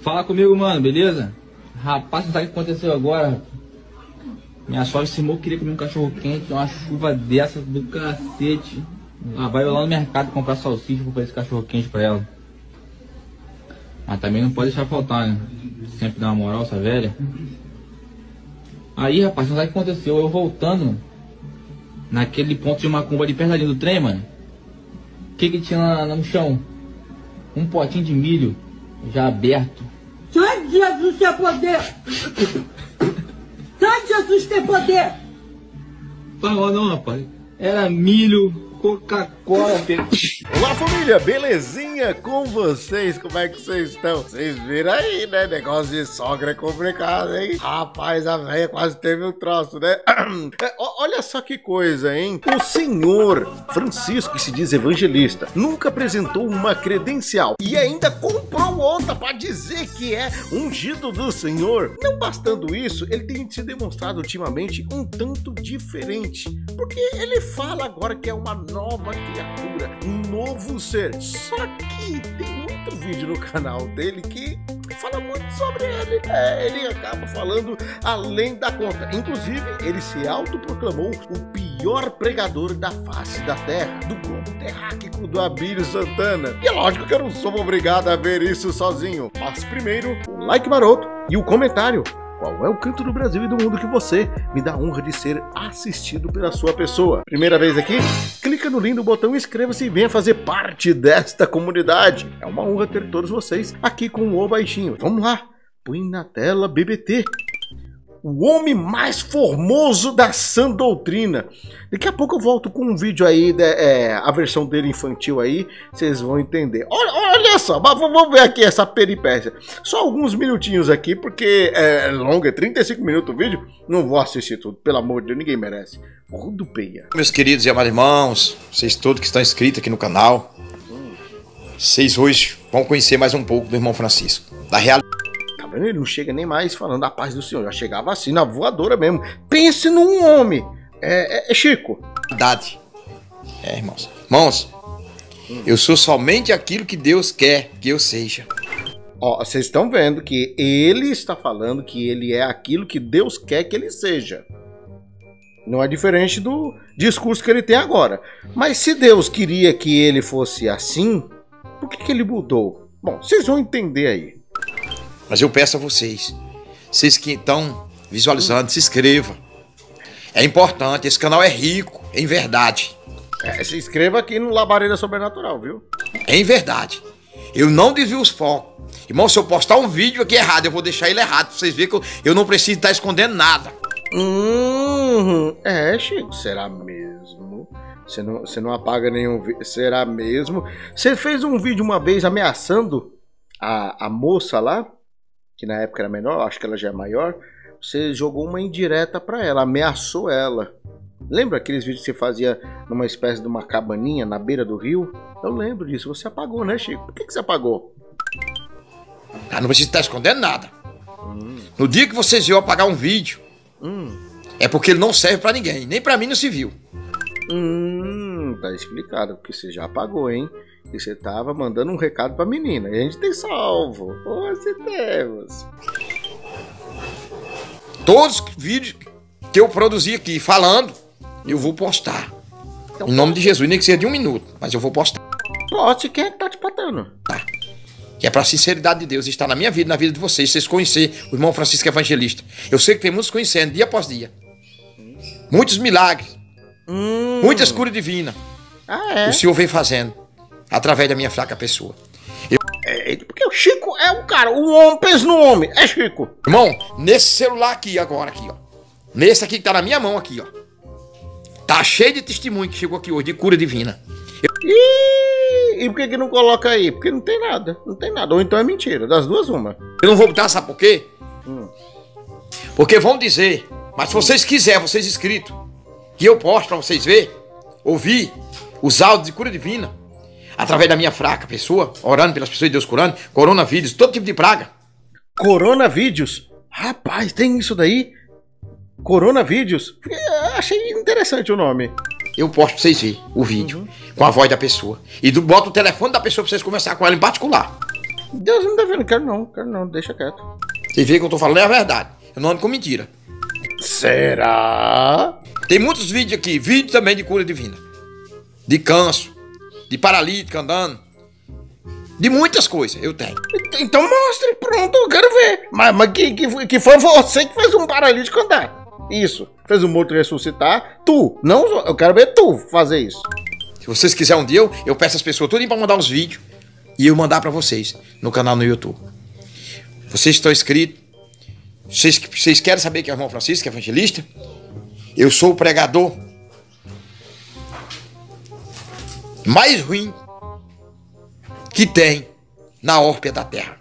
Fala comigo, mano, beleza? Rapaz, não sabe o que aconteceu agora? Minha sogra se queria comer um cachorro quente, uma chuva dessa do cacete. Ah, vai lá no mercado comprar salsicha pra fazer esse cachorro quente pra ela. Mas também não pode deixar faltar, né? Sempre dar uma moral, essa velha. Aí, rapaz, não sabe o que aconteceu? Eu voltando naquele ponto de macumba ali perto do trem, mano. O que que tinha lá no chão? Um potinho de milho já aberto. Só Jesus tem poder! Só Jesus tem poder! Não, não, rapaz. Era milho Coca-Cola. Olá família, belezinha com vocês? Como é que vocês estão? Vocês viram aí, né? Negócio de sogra é complicado, hein? Rapaz, a velha quase teve um troço, né? É, olha só que coisa, hein? O senhor Francisco, que se diz evangelista, nunca apresentou uma credencial e ainda comprou outra para dizer que é ungido do Senhor. Não bastando isso, ele tem se demonstrado ultimamente um tanto diferente, porque ele fala agora que é uma nova criatura, um novo ser. Só que tem muito vídeo no canal dele que fala muito sobre ele. É, ele acaba falando além da conta. Inclusive, ele se autoproclamou o pior pregador da face da terra, do globo do Abílio Santana. E é lógico que eu não sou obrigado a ver isso sozinho. Mas primeiro, o like maroto e o comentário qual é o canto do Brasil e do mundo que você me dá a honra de ser assistido pela sua pessoa. Primeira vez aqui? Clica no lindo botão inscreva-se e venha fazer parte desta comunidade. É uma honra ter todos vocês aqui com o Baixinho. Vamos lá, põe na tela BBT o homem mais formoso da sã doutrina. Daqui a pouco eu volto com um vídeo aí, né, é, a versão dele infantil aí, vocês vão entender. Olha, olha só, vamos ver aqui essa peripécia. Só alguns minutinhos aqui, porque é longo, é 35 minutos o vídeo, não vou assistir tudo, pelo amor de Deus, ninguém merece. Rodopeia. Meus queridos e amados irmãos, vocês todos que estão inscritos aqui no canal, vocês hoje vão conhecer mais um pouco do irmão Francisco, da realidade Ele não chega nem mais falando a paz do Senhor. Já chegava assim, na voadora mesmo. Pense num homem. É, é, é Chico. Verdade. É, irmãos. Irmãos, eu sou somente aquilo que Deus quer que eu seja. Ó, vocês estão vendo que ele está falando que ele é aquilo que Deus quer que ele seja. Não é diferente do discurso que ele tem agora. Mas se Deus queria que ele fosse assim, por que, que ele mudou? Bom, vocês vão entender aí. Mas eu peço a vocês, vocês que estão visualizando, se inscrevam. É importante, esse canal é rico, em verdade. É, se inscreva aqui no Labareda Sobrenatural, viu? Em verdade. Eu não desvio os focos. Irmão, se eu postar um vídeo aqui errado, eu vou deixar ele errado pra vocês verem que eu, eu não preciso estar escondendo nada. Hum, é, Chico, será mesmo? Você não, você não apaga nenhum vídeo. Será mesmo? Você fez um vídeo uma vez ameaçando a, a moça lá? Que na época era menor, acho que ela já é maior, você jogou uma indireta para ela, ameaçou ela. Lembra aqueles vídeos que você fazia numa espécie de uma cabaninha na beira do rio? Eu lembro disso. Você apagou, né, Chico? Por que, que você apagou? Ah, não precisa estar escondendo nada. Hum. No dia que vocês iam apagar um vídeo, hum. é porque ele não serve para ninguém. Nem para mim não se viu. Hum, tá explicado. Porque você já apagou, hein? E você tava mandando um recado pra menina. E a gente tem salvo. Hoje temos. Todos os vídeos que eu produzi aqui falando, eu vou postar. Então, em nome de Jesus, nem que seja de um minuto, mas eu vou postar. Poste, quem é que tá te patando? Tá. E é pra sinceridade de Deus estar na minha vida, na vida de vocês, vocês conhecer o irmão Francisco Evangelista. Eu sei que tem muitos conhecendo, dia após dia. Muitos milagres. Hum. Muitas curas divinas. Ah, é? O Senhor vem fazendo através da minha fraca pessoa. Eu... É, porque o Chico é um cara, o homem pensa no homem, é Chico. Irmão, nesse celular aqui agora, aqui, ó. Nesse aqui que tá na minha mão aqui, ó. Tá cheio de testemunho que chegou aqui hoje, de cura divina. Eu... Ih, e por que, que não coloca aí? Porque não tem nada, não tem nada. Ou então é mentira, das duas uma. Eu não vou botar, sabe por quê? Hum. Porque vão dizer, mas se vocês quiserem, vocês inscritos, que eu posto pra vocês ver, ouvir os áudios de cura divina, através da minha fraca pessoa, orando pelas pessoas de Deus curando, coronavírus, todo tipo de praga. Coronavírus? Rapaz, tem isso daí? Coronavírus? Achei interessante o nome. Eu posto pra vocês verem o vídeo uhum. com a voz da pessoa. E do, boto o telefone da pessoa pra vocês conversar com ela em particular. Deus não tá vendo, quero não, quero não, deixa quieto. Você vê que eu tô falando é a verdade. Eu não ando com mentira. Será? Tem muitos vídeos aqui, vídeo também de cura divina. De câncer, de paralítico andando. De muitas coisas eu tenho. Então mostre, pronto, eu quero ver. Mas, mas que, que, que foi você que fez um paralítico andar. Isso. Fez um morto ressuscitar. Tu. Não, eu quero ver tu fazer isso. Se vocês quiserem um dia, eu, eu peço às pessoas tudo para mandar uns vídeos e eu mandar para vocês no canal no YouTube. Vocês estão inscritos. Vocês, vocês querem saber quem é o irmão Francisco, que é evangelista? Eu sou o pregador mais ruim que tem na órbita da Terra.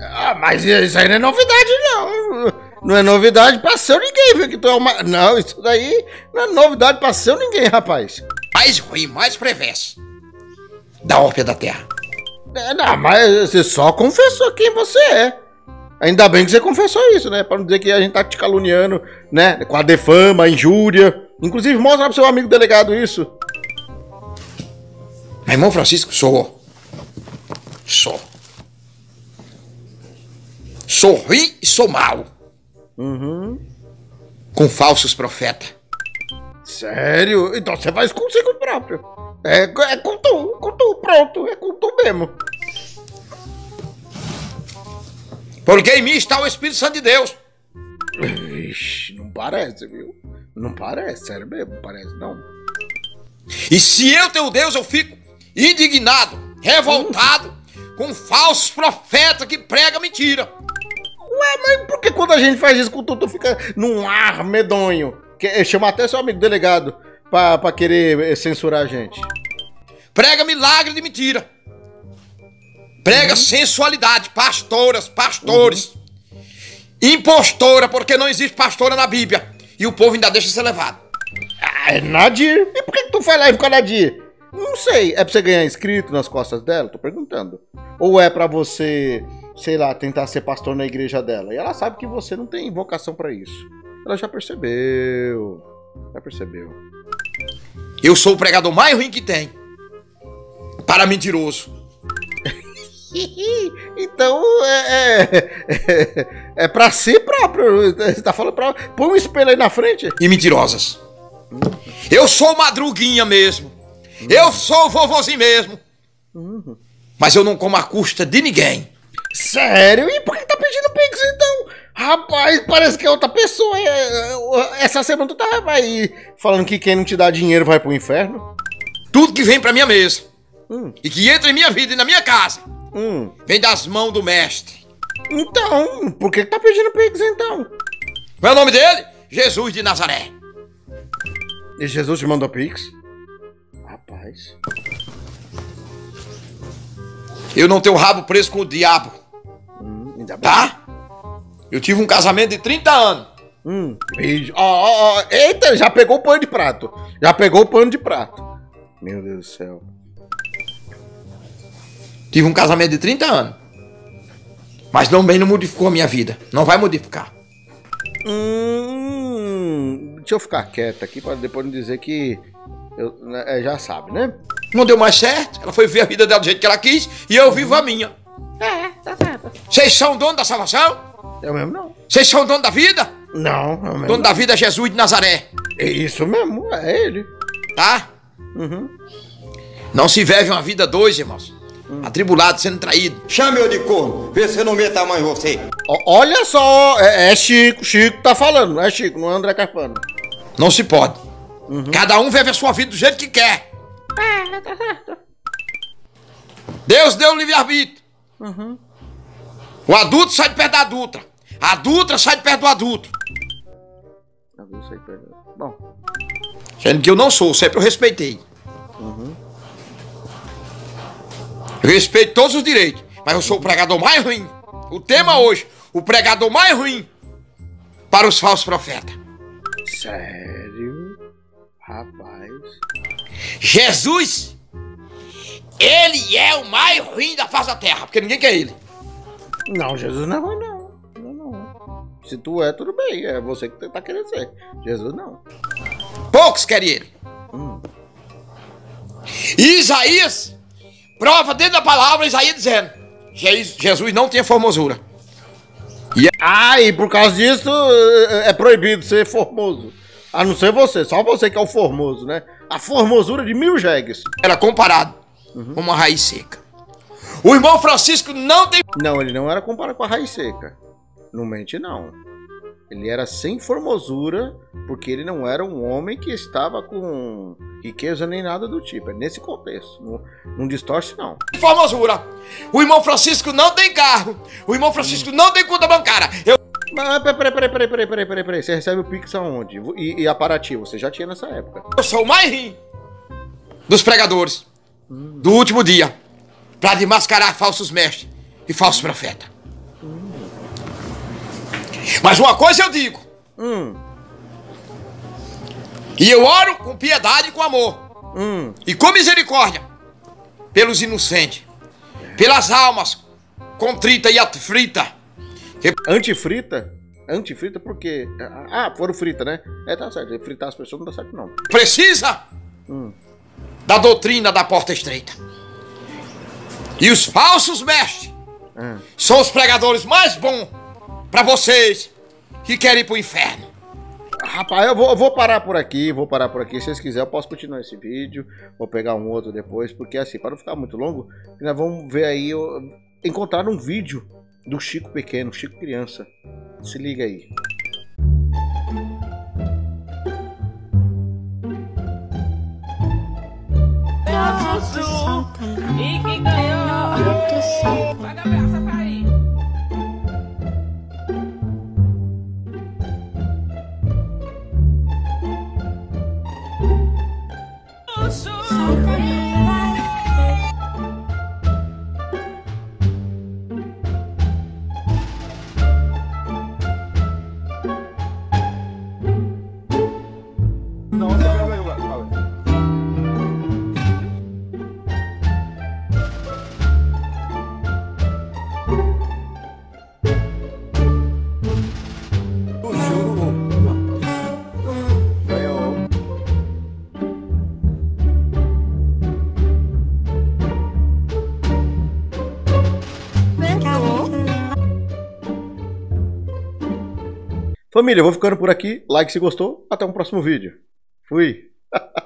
Ah, mas isso aí não é novidade, não. Não é novidade pra seu ninguém, viu? Que tu é uma... Não, isso daí não é novidade pra seu ninguém, rapaz. mais ruim, mais perverso da órbita da Terra. É, Não, mas você só confessou quem você é. Ainda bem que você confessou isso, né? Pra não dizer que a gente tá te caluniando, né? Com a defama, a injúria. Inclusive, mostra pro seu amigo delegado isso. Mas, irmão Francisco, sou. Sou. Sou ruim e sou mau. Uhum. Com falsos profetas. Sério? Então você faz consigo próprio. É, é com tu, com tu, pronto. É com tu mesmo. Porque em mim está o Espírito Santo de Deus. Ixi, não parece, viu? Não parece, sério mesmo, não parece não. E se eu tenho Deus, eu fico indignado, revoltado com falsos profetas que pregam mentira. Ué, mas por que quando a gente faz isso com tu, tu fica num ar medonho? Que, chama até seu amigo delegado pra, pra querer eh, censurar a gente. Prega milagre de mentira. Prega sensualidade, pastoras, pastores. Impostora, porque não existe pastora na Bíblia. E o povo ainda deixa ser levado. Ah, é Nadir. E por que, que tu foi lá e ficou Nadir? Não sei. É pra você ganhar inscrito nas costas dela? Tô perguntando. Ou é pra você, sei lá, tentar ser pastor na igreja dela? E ela sabe que você não tem vocação pra isso. Ela já percebeu. Já percebeu. Eu sou o pregador mais ruim que tem. Para mentiroso. então é, é, é pra si próprio. Você tá falando pra. Põe um espelho aí na frente. E mentirosas. Eu sou madruguinha mesmo. Eu sou vovozinho mesmo. Mas eu não como a custa de ninguém. Sério? E por que tá pedindo pix então? Rapaz, parece que é outra pessoa. Essa semana tu tava aí falando que quem não te dá dinheiro vai pro inferno. Tudo que vem pra minha mesa Hum. e que entra em minha vida e na minha casa Hum. vem das mãos do mestre. Então, por que tá pedindo pix então? Qual é o nome dele? Jesus de Nazaré. E Jesus te mandou pix? Rapaz. Eu não tenho rabo preso com o diabo, Hum, ainda bem. tá? Eu tive um casamento de 30 anos. Hum. E- ó, ó, ó, Eita, já pegou o pano de prato. Já pegou o pano de prato. Meu Deus do céu. Tive um casamento de 30 anos. Mas também não modificou a minha vida. Não vai modificar. Hum, deixa eu ficar quieto aqui para depois não dizer que eu, né, é, já sabe, né? Não deu mais certo. Ela foi ver a vida dela do jeito que ela quis e eu vivo a minha. É, tá certo. Vocês são dono da salvação? Eu mesmo não. Vocês são dono da vida? Não, eu mesmo Dono da vida é Jesus de Nazaré, É isso mesmo, é ele. tá? Uhum. Não se vive uma vida dois, irmãos. Atribulado, sendo traído. Chame eu de corno, vê se eu não meto a mãe em você. Ó, olha só, é, é Chico, Chico tá falando, não é Chico, não é André Carpano. Não se pode. Cada um vive a sua vida do jeito que quer. É, tá certo. Deus deu o livre-arbítrio. O adulto sai de perto da adulta. A adulta sai de perto do adulto. Bom, Sendo que eu não sou, sempre eu respeitei. Eu respeito todos os direitos, mas eu sou o pregador mais ruim. O tema hoje, o pregador mais ruim para os falsos profetas. sério? Rapaz. Jesus, ele é o mais ruim da face da terra, porque ninguém quer ele. Não, Jesus não é ruim, não. não, não. Se tu é, tudo bem, é você que tá querendo ser. Jesus não. Poucos querem ele. Hum. E Isaías prova dentro da palavra, Isaías dizendo: Je- Jesus não tinha formosura. Ah, e por causa disso é é proibido ser formoso. A não ser você, só você que é o formoso, né? A formosura de mil jegues. Era comparado com uma raiz seca. O irmão Francisco não tem Não, ele não era comparado com a raiz seca. Não mente, não. Ele era sem formosura, porque ele não era um homem que estava com riqueza nem nada do tipo. É nesse contexto. Não, não distorce, não. formosura. O irmão Francisco não tem carro. O irmão Francisco não tem conta bancária. Eu Mas peraí, peraí, peraí, peraí, peraí, peraí, peraí, peraí. Você recebe o Pix aonde? E, e a Paraty, você já tinha nessa época. Eu sou o mais rim dos pregadores do último dia para desmascarar falsos mestres e falsos profetas. Mas uma coisa eu digo, Hum, e eu oro com piedade e com amor hum. e com misericórdia pelos inocentes, pelas almas contrita e aflita. Antifrita? Antifrita por quê? Ah, foram frita, né? É, tá certo. Fritar as pessoas não dá certo, não. Precisa Hum. da doutrina da porta estreita. E os falsos mestres Ah. são os pregadores mais bons para vocês que querem ir pro inferno. Rapaz, eu vou, eu vou parar por aqui, vou parar por aqui. Se vocês quiserem, eu posso continuar esse vídeo. Vou pegar um outro depois, porque assim, para não ficar muito longo, nós vamos ver aí, eu- encontrar um vídeo do Chico pequeno, Chico criança. Se liga aí. E quem ganhou? Família, eu vou ficando por aqui. Like se gostou. Até um próximo vídeo. Fui.